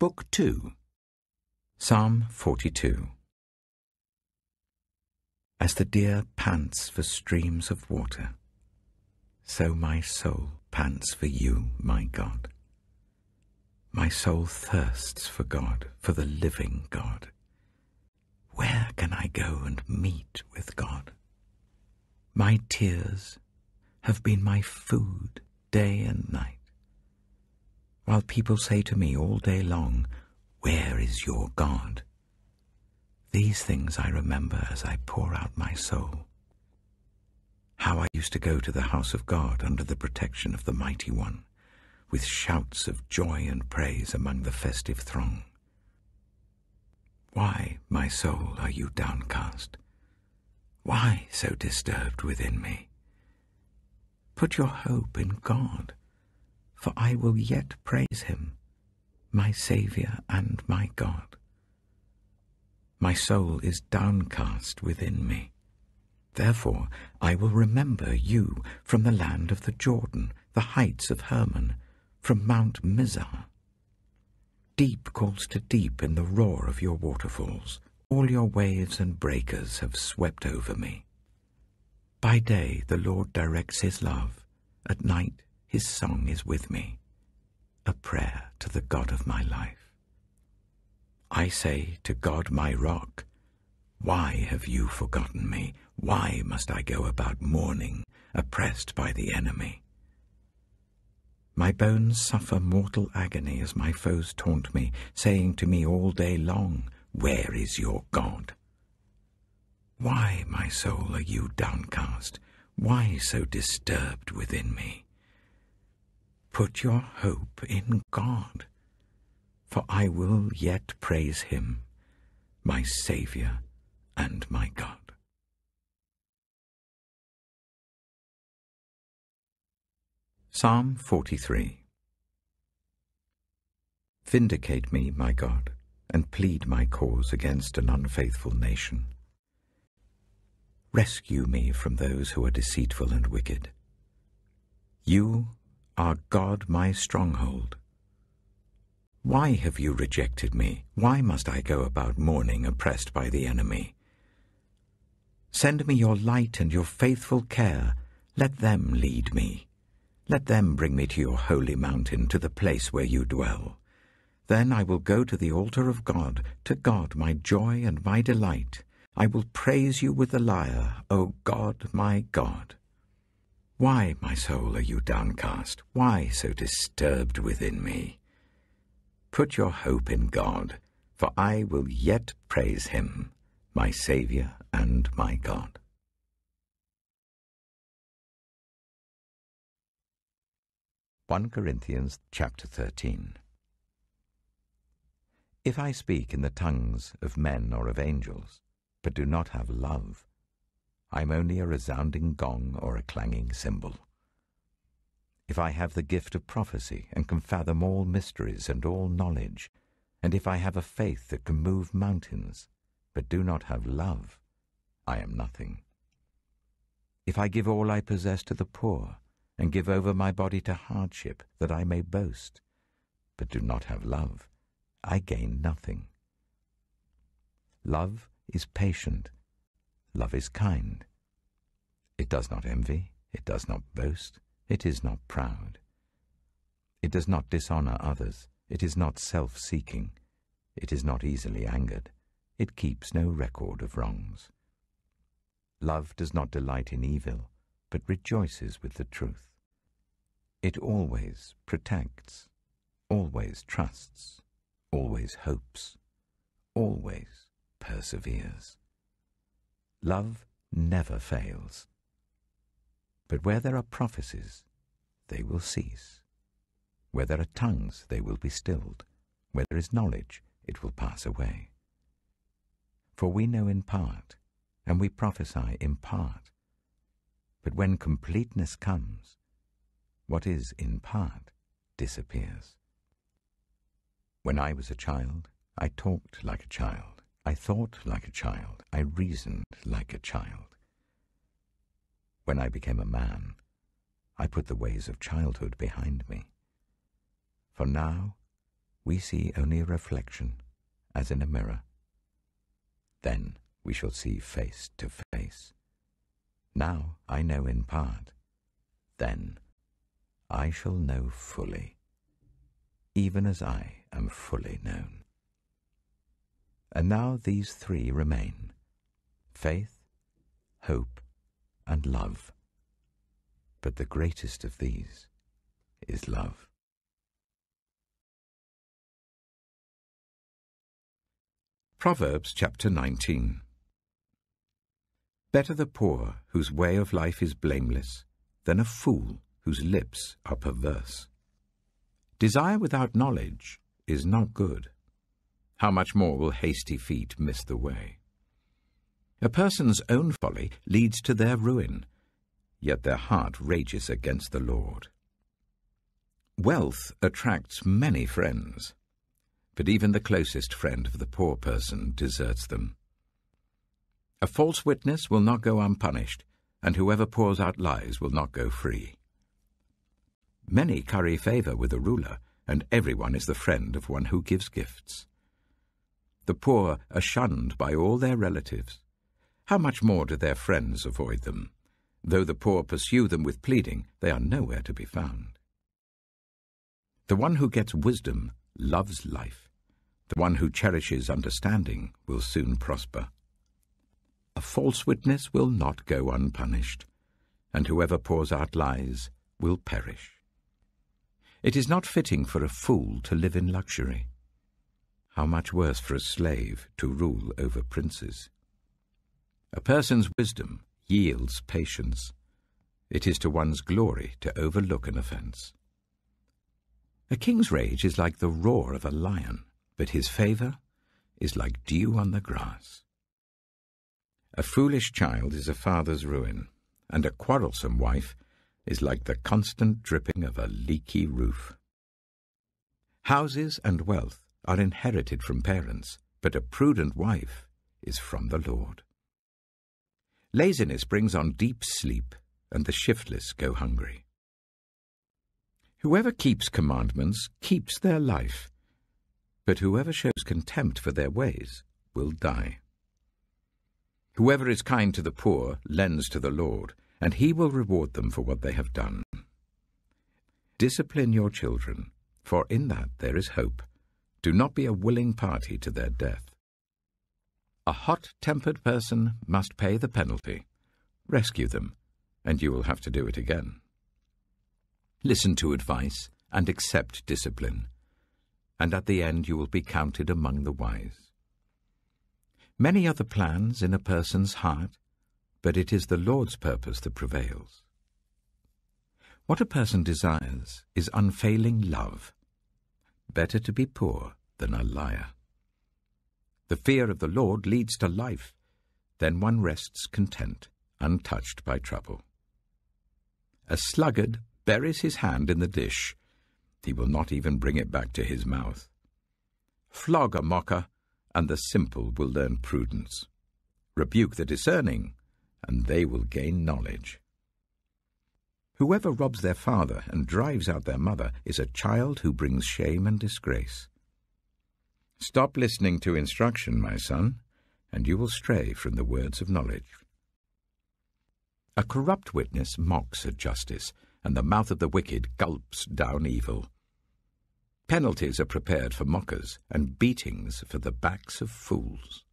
Book 2 Psalm 42 As the deer pants for streams of water, so my soul pants for you, my God. My soul thirsts for God, for the living God. Where can I go and meet with God? My tears have been my food day and night while people say to me all day long, Where is your God? These things I remember as I pour out my soul. How I used to go to the house of God under the protection of the Mighty One, with shouts of joy and praise among the festive throng. Why, my soul, are you downcast? Why so disturbed within me? Put your hope in God for I will yet praise him, my Saviour and my God. My soul is downcast within me. Therefore I will remember you from the land of the Jordan, the heights of Hermon, from Mount Mizar. Deep calls to deep in the roar of your waterfalls. All your waves and breakers have swept over me. By day the Lord directs his love. At night his song is with me, a prayer to the God of my life. I say to God my rock, Why have you forgotten me? Why must I go about mourning, oppressed by the enemy? My bones suffer mortal agony as my foes taunt me, saying to me all day long, Where is your God? Why, my soul, are you downcast? Why so disturbed within me? Put your hope in God, for I will yet praise him, my Saviour and my God. Psalm 43 Vindicate me, my God, and plead my cause against an unfaithful nation. Rescue me from those who are deceitful and wicked. You are God my stronghold. Why have you rejected me? Why must I go about mourning, oppressed by the enemy? Send me your light and your faithful care. Let them lead me. Let them bring me to your holy mountain, to the place where you dwell. Then I will go to the altar of God, to God my joy and my delight. I will praise you with the lyre, O God, my God. Why, my soul, are you downcast? Why so disturbed within me? Put your hope in God, for I will yet praise him, my Saviour and my God. One Corinthians chapter thirteen. If I speak in the tongues of men or of angels, but do not have love, I'm only a resounding gong or a clanging cymbal. If I have the gift of prophecy and can fathom all mysteries and all knowledge, and if I have a faith that can move mountains, but do not have love, I am nothing. If I give all I possess to the poor, and give over my body to hardship, that I may boast, but do not have love, I gain nothing. Love is patient Love is kind. It does not envy, it does not boast, it is not proud. It does not dishonor others, it is not self-seeking, it is not easily angered, it keeps no record of wrongs. Love does not delight in evil, but rejoices with the truth. It always protects, always trusts, always hopes, always perseveres. Love never fails. But where there are prophecies, they will cease. Where there are tongues, they will be stilled. Where there is knowledge, it will pass away. For we know in part, and we prophesy in part. But when completeness comes, what is in part disappears. When I was a child, I talked like a child. I thought like a child. I reasoned like a child. When I became a man, I put the ways of childhood behind me. For now we see only a reflection, as in a mirror. Then we shall see face to face. Now I know in part. Then I shall know fully, even as I am fully known. And now these three remain faith, hope, and love. But the greatest of these is love. Proverbs chapter 19 Better the poor whose way of life is blameless than a fool whose lips are perverse. Desire without knowledge is not good. How much more will hasty feet miss the way? A person's own folly leads to their ruin, yet their heart rages against the Lord. Wealth attracts many friends, but even the closest friend of the poor person deserts them. A false witness will not go unpunished, and whoever pours out lies will not go free. Many curry favour with a ruler, and everyone is the friend of one who gives gifts. The poor are shunned by all their relatives. How much more do their friends avoid them? Though the poor pursue them with pleading, they are nowhere to be found. The one who gets wisdom loves life. The one who cherishes understanding will soon prosper. A false witness will not go unpunished, and whoever pours out lies will perish. It is not fitting for a fool to live in luxury. How much worse for a slave to rule over princes. A person's wisdom yields patience. It is to one's glory to overlook an offence. A king's rage is like the roar of a lion but his favour is like dew on the grass. A foolish child is a father's ruin, and a quarrelsome wife is like the constant dripping of a leaky roof. Houses and wealth are inherited from parents, but a prudent wife is from the Lord. Laziness brings on deep sleep, and the shiftless go hungry. Whoever keeps commandments keeps their life, but whoever shows contempt for their ways will die. Whoever is kind to the poor lends to the Lord, and he will reward them for what they have done. Discipline your children, for in that there is hope. Do not be a willing party to their death. A hot-tempered person must pay the penalty. Rescue them, and you will have to do it again. Listen to advice and accept discipline and at the end you will be counted among the wise. Many are the plans in a person's heart, but it is the Lord's purpose that prevails. What a person desires is unfailing love. Better to be poor than a liar. The fear of the Lord leads to life, then one rests content, untouched by trouble. A sluggard buries his hand in the dish he will not even bring it back to his mouth. Flog a mocker, and the simple will learn prudence. Rebuke the discerning, and they will gain knowledge. Whoever robs their father and drives out their mother is a child who brings shame and disgrace. Stop listening to instruction, my son, and you will stray from the words of knowledge. A corrupt witness mocks at justice, and the mouth of the wicked gulps down evil. Penalties are prepared for mockers, and beatings for the backs of fools.